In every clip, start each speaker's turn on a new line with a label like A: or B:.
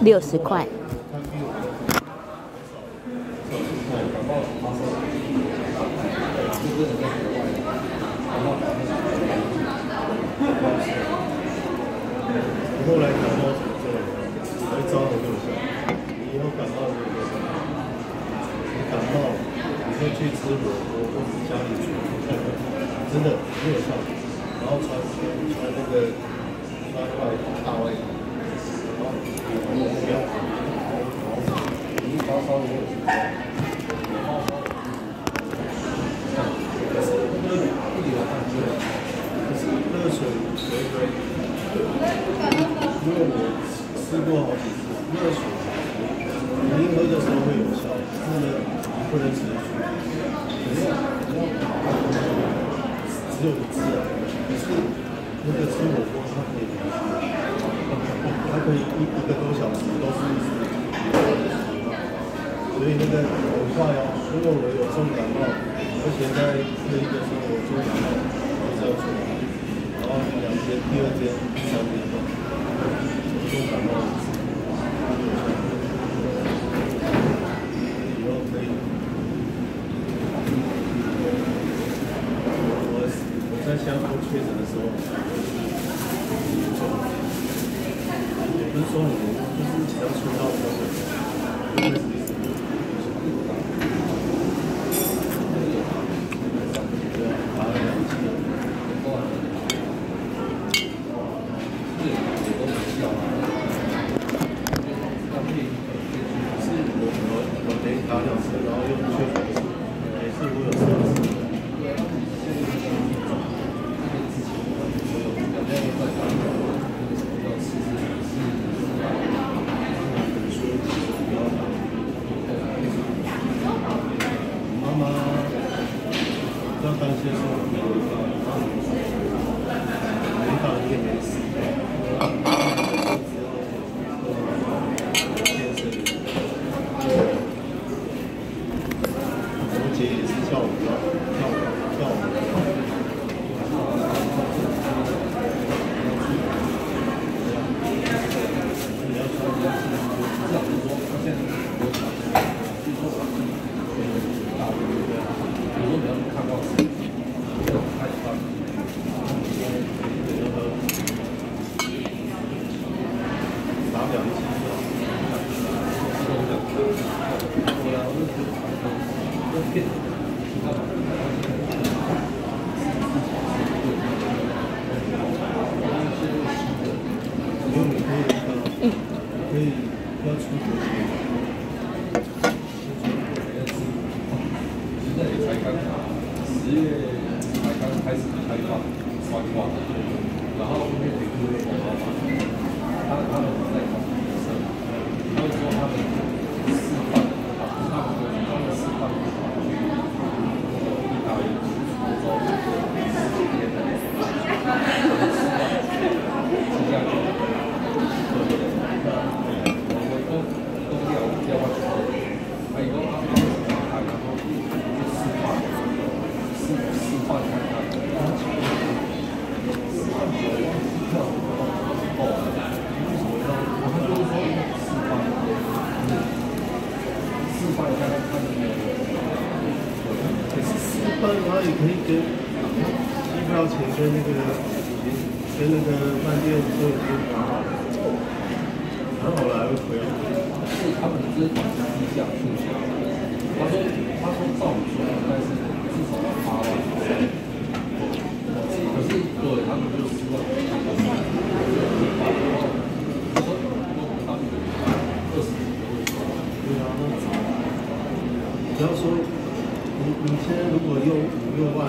A: 六十块。
B: 他比我少少十块，感冒发烧，就真的在国外，感冒打那我后来感冒什么之类的，我会招很有效。你以后感冒，你感冒，你就去吃火锅或是家里煮，真的很有效。然后穿穿那个穿外大外套，然后你不要你发烧你有时候，可是那个不流汗就好，可是热水回归。因为我试过好几次，热水你一喝的时候会有效，但是呢，你不能持续。可是你要跑，只有一次啊。可是那个吃火锅它可以连续，它可以一一个多小时都是所以那个很快哦。如果我有重感冒，而且在这一个时候我重感冒，我是要出来，然后两天、第二天、第三天后，重感冒一次，以后可以。我我在香港确诊的时候，也不是说很严重，就是只要出到风，就开始一直打了两剂。是我我我得打两次，然后又确诊一次，每次我有三次。妈妈要担心说我没打你也没事。我姐也是叫我不要跳舞跳舞。你要穿比较适合，至少是说他现在有场，据说场地可以大对不对？比如说你要去看报纸，就开始放，然后打两剂，对啊，我就就骗因为你可以呃，可以要出国去。
C: 现在也才刚十月才刚开始开放穿化，不然
B: 的话，也可以跟机票钱跟那个跟那个饭店说已经打好了，然后后来又回来。
C: 他们这几张低价促销，他说他说报销，但是至少要八万多。但是对他们这种机票，他们可
B: 能可能不要说。你现在如果用五六万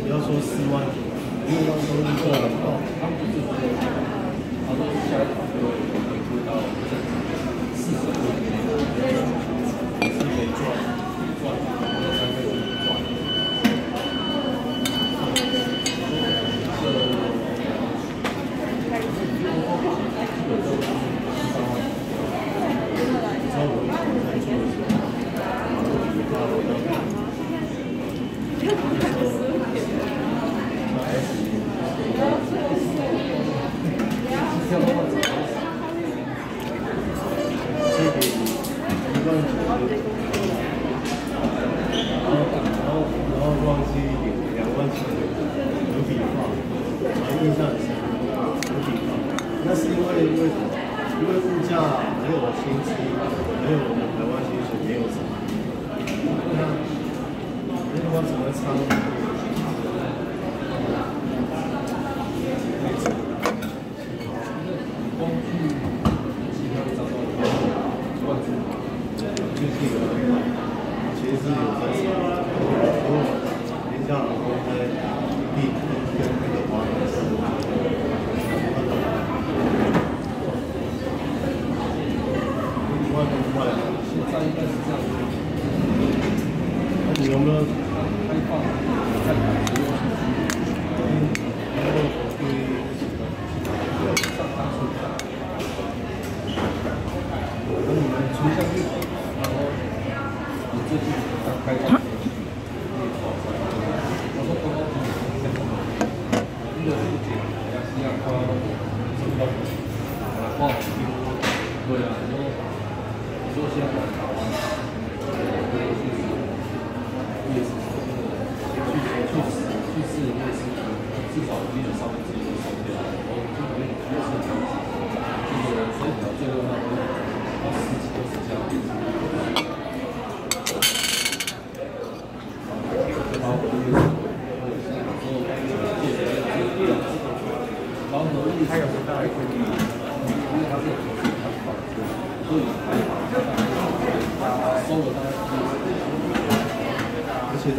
B: 不要说四万五六万都
C: 是
B: 够了上
C: 去，然后
B: 然后然后忘记一点，两万七有笔画，然后印象很深，有笔画，那是因为因为因为物价没有薪资，没有我们台湾薪水没有什么，那那个话怎么差么多？除他，没有
C: 占
B: 大。你们，
C: 你，说刚刚听你，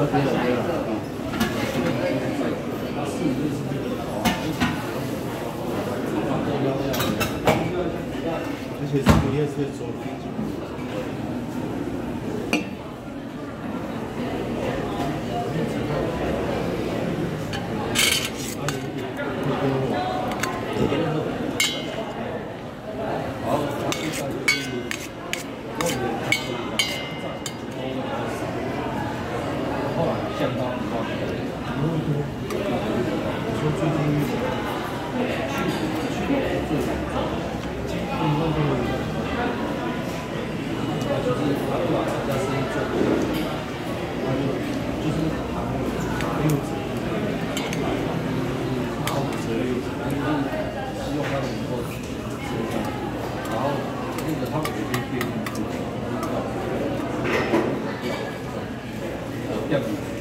C: Gracias. Yep.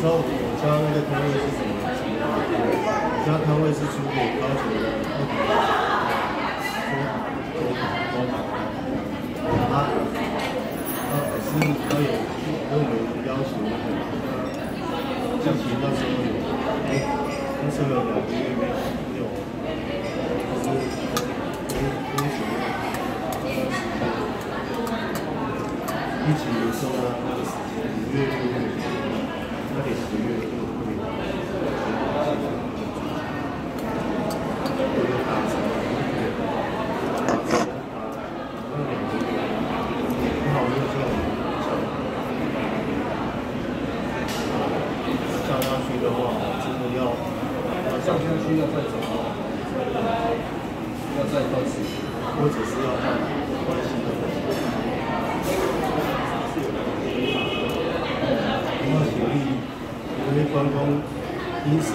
C: 知道
B: 我家那个摊位是什么什么地方？我家摊位是租给高雄的那个中中中港他他可是他有跟我们要求那个，像其那时候有，哎，那时候有两个月没有没有，就是跟跟什么，疫情的时候，那个时间五月六月，那两个月就会会打折，打折打那两个月，刚好又叫叫叫下去的话，真的要要
C: 上
B: 上
C: 下去要再走啊，要再一段时间。
B: 或者是要换换新的因为观光，因是